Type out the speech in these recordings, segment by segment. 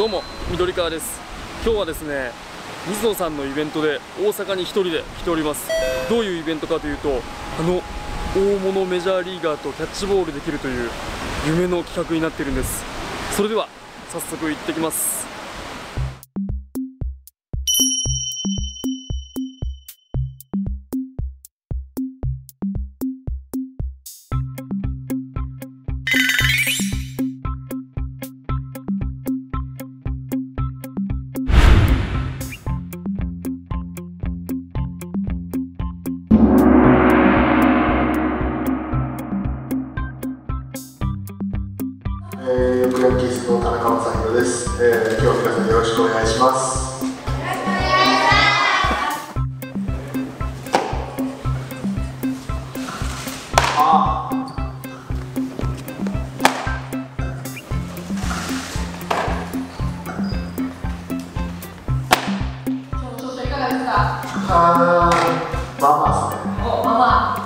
どうも緑川です。今日はですね水野さんのイベントで大阪に1人で来ております。どういうイベントかというとあの大物メジャーリーガーとキャッチボールできるという夢の企画になっているんです。それでは早速行ってきます。えー、ヤンキースの田中正宏です、えー、今日は皆さんよろしくお願いしますあ今日ちょっといかがですか？あーまあまあですねお、ママ。も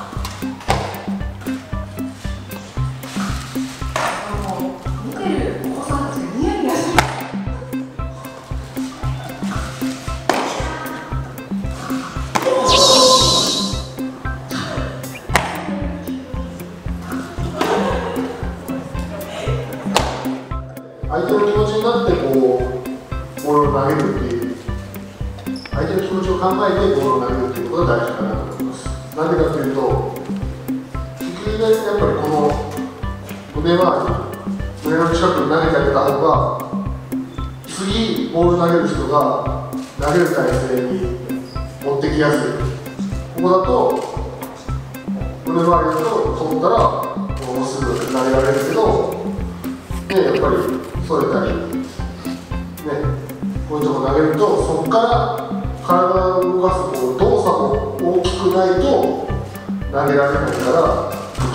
考えてボールを投げるっていうことが大事かなと思いますなんでかというと結局ねやっぱりこの胸周り胸の近くに投げてあげた方が次ボール投げる人が投げる体勢に持ってきやすいここだと胸周りだと飛んだらもうすぐ投げられるけどね、やっぱりそれたり、ね、こういうとこ投げると、そこから体動かすこう動作も大きくないと投げられないから、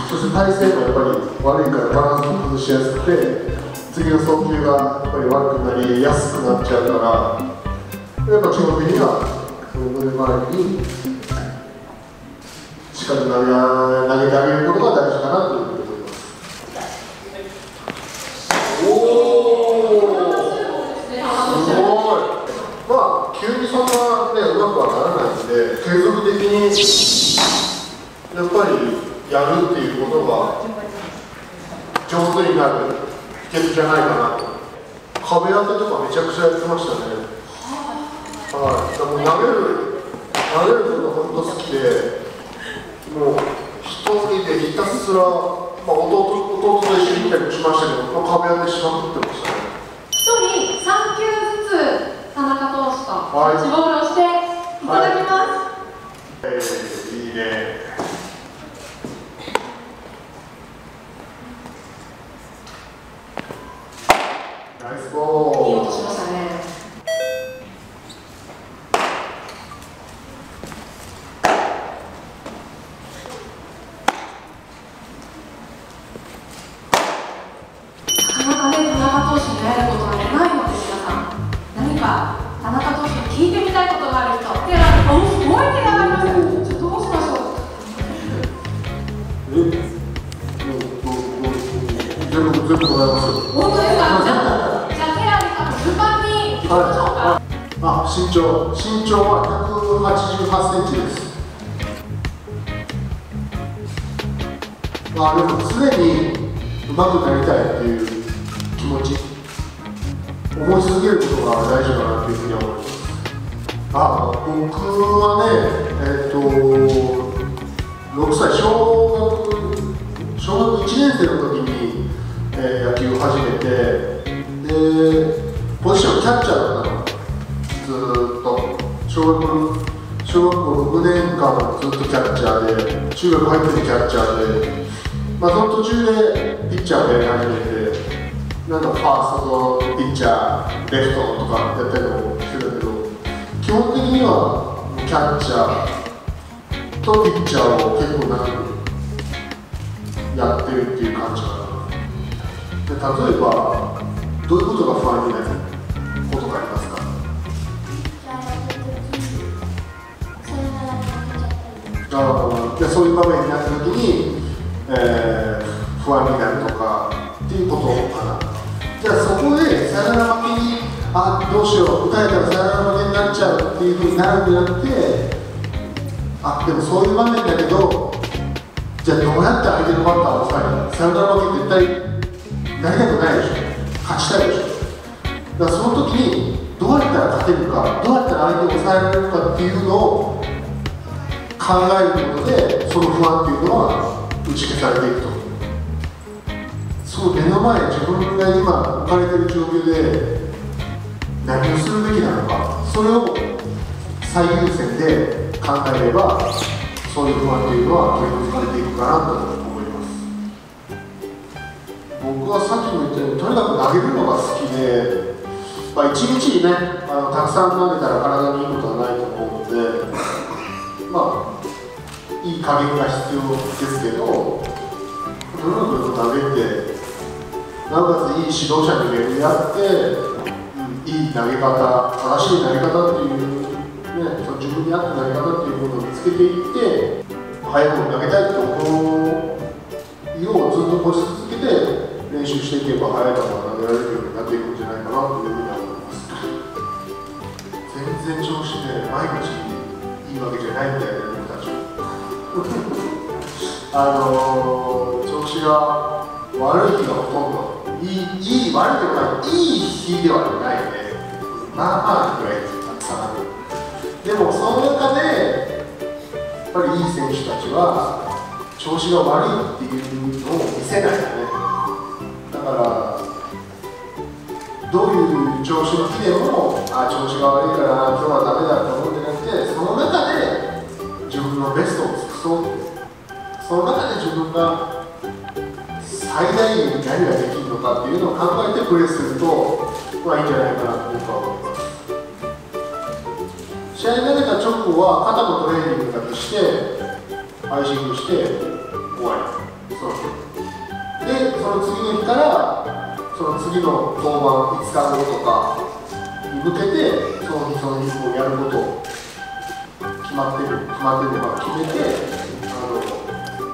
そして体勢もやっぱり悪いからバランスも崩しやすくて、次の送球がやっぱり悪くなりやすくなっちゃうから、やっぱ基本的には、その胸周りにしっかり投げ投げてあげることが大事かなというふうに思います。おおですね。すごいまあ急にそんなねうまくはならないんで継続的にやっぱりやるっていうことが上手になる秘訣じゃないかなと壁当てとかめちゃくちゃやってましたね。はい。でも投げる投げることが本当好きでもう一人でひたすら、まあ、弟弟と一緒に行ったりもしましたけど、まあ、壁当てしまくってましたね。一人三球ずつ田中投手とキはい。ャッチボールをしていただきます。えー、いいね。ナイスいいボー音しましたね。なかなかね、田中投手に会えることはないので、皆さん。何か田中投手に聞いてみたいことがある人、手が、お、すごい手が上がります。ちょっとどうしましょう。全部全部ございます。本当ですか。じゃあ、じゃあ手挙げた順番に行きましょうか。はいあ、身長身長は188センチです。まあでも常に上手くなりたいっていう持ち。思い続けることが大事かなというふうに思います。あ、僕はね、えっ、と6歳小学小学1年生の時に、えー野球を始めてでポジションキャッチャーだったの。ずーっと。小学小学校6年間ずっとキャッチャーで中学入ってキャッチャーで、まあ、その途中でピッチャーをやり始めてなんかファーストとピッチャーレフトとかやったりもしてたけど基本的にはキャッチャーとピッチャーを結構長くやってるっていう感じかなで例えばどういうことが不安になることがありますか？あでそういう場面になった時に、えー不安になるとかっていうことじゃあそこでサヨナラ負けにあどうしよう打たれたらサヨナラ負けになっちゃうっていうふうになるんじゃなくてあでもそういう場面だけどじゃあどうやって相手のバッターを抑えるサヨナラ負け絶対なりたくない。でしょ勝ちたいでしょだからその時にどうやったら勝てるかどうやったら相手を抑えられるかっていうのを考えることでその不安ってい。うのは打ち消されてい。くとその目の前自分が今置かれている状況で何をするべきなのかそれを最優先で考えればそういう不安というのは取り除かれていくかなと思います。僕はさっきも言ったようにとにかく投げるのが好きで、まあ、一日にねあのたくさん投げたら体にいいことはないと思うのでまあいい加減が必要ですけどとにかく投げてなおかついい指導者に巡り合って、うん、いい投げ方正しい投げ方っていう、ね、その自分に合った投げ方っていうものを見つけていって速いボール投げたいと思う色をずっと持ち続けて練習していけば速い球が投げられるようになっていくんじゃないかなというふうに思います。全然調子で毎日いいわけじゃないんだよね僕たち。あのー、調子が悪い日がほとんど。いいいい悪いとかいい日ではないのでまあまあぐらいたくさんあるでもその中でやっぱりいい選手たちは調子が悪いっていうのを見せないよねだからどういう調子の日でもあ調子が悪いから今日はダメだと思うんじゃなくてその中で自分のベストを尽くそうその中で自分が最大限に何ができるのかっていうのを考えてプレーするとまあいいんじゃないかなと僕は思います。試合に投げた直後は肩のトレーニングだけしてアイシングして終わり。その日でその次の日からその次の登板5日後とかに向けてその日その日をやることを決まってる決まってるのか決めてあの、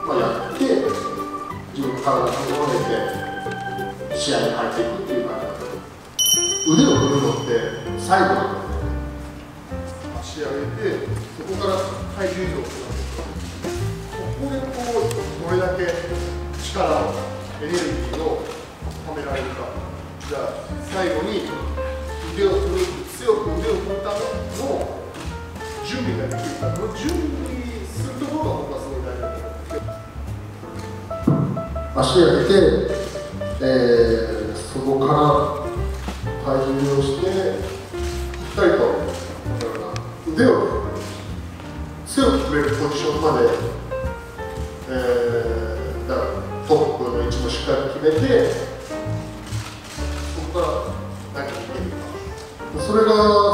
まあ、やって自分の体を整えて試合に入っていくっていう感じ腕を振るのって最後なんだよね足上げてそこから体重移動するここでこうどれだけ力をエネルギーをためられるかじゃあ最後に腕を振る強く腕を振るための準備ができるかその準備するところがいます足上げて、えー、そこから体重移動してしっかりと腕を強く振れるポジションまで、えー、だからトップの位置もしっかり決めてそこから何ができるそれが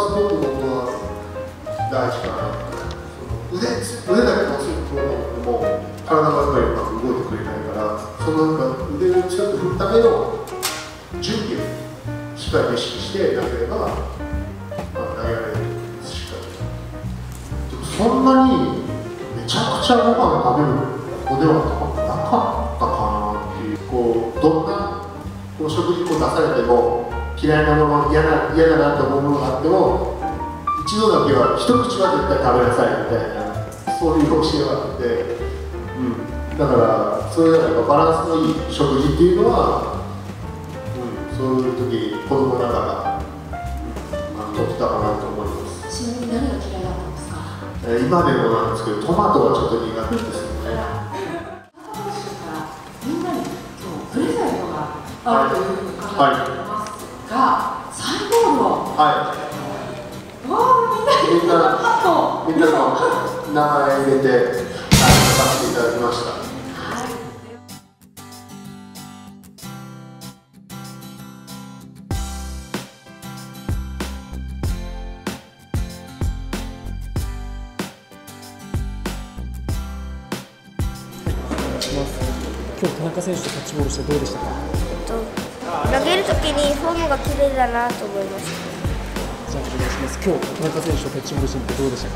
か腕を強く振るための準備をしっかり意識して投げれば、まあ、投げられるしかでもそんなにめちゃくちゃご飯食べる子ではなかったかなっていうこうどんなこう食事こう出されても嫌いなもの嫌な嫌だなと思うものがあっても一度だけは一口は絶対食べなさいみたいなそういう教えがあって、うん、だからそういうなんかバランスのいい食事っていうのは、うん、そういう時子供ながら、うん、まあ、とってたかなと思います、ちなみに何が嫌いだったんですか？えー今でもなんですけどトマトはちょっと苦手ですね。田中投手か。らみんなに今日プレゼントがあるというふうに考えておりますが、サイボールを。はわあみんなにみんなあといみんなの名前入れてはい書かせていただきました今日田中選手とキャッチボールしてどうでしたか？と投げるときにフォームが綺麗だなと思いましたじゃあお願いします。今日田中選手とキャッチボールしてみてどうでした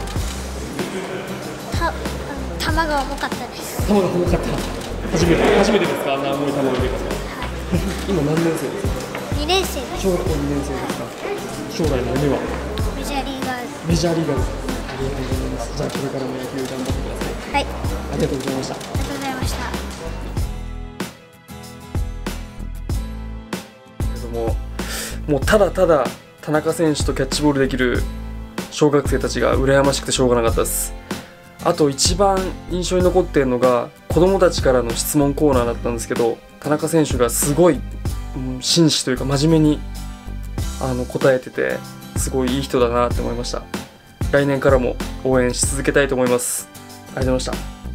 か？た球が重かったです。球が重かった。初めて初めてですか？あんな重い球を入れたの今何年生ですか？2年生です。小学校2年生ですか？将来の夢は？メジャーリーガーメジャーリーガーですありがとうございます。じゃあこれからも野球頑張ってください。ズはい。ありがとうございましたもうただただ田中選手とキャッチボールできる小学生たちが羨ましくてしょうがなかったです。あと一番印象に残っているのが子供たちからの質問コーナーだったんですけど田中選手がすごい、うん紳士というか真面目にあの答えててすごいいい人だなって思いました。来年からも応援し続けたいと思います。ありがとうございました。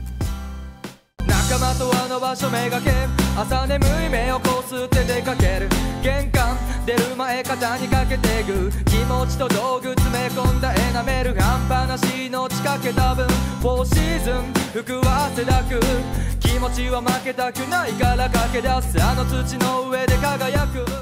仲間とあの場所めがけ朝眠い目をこすって出かける玄関出る前肩にかけてぐ気持ちと道具詰め込んだエナメル半端なしの仕掛けた分フォーシーズン服は汗だく気持ちは負けたくないから駆け出すあの土の上で輝く。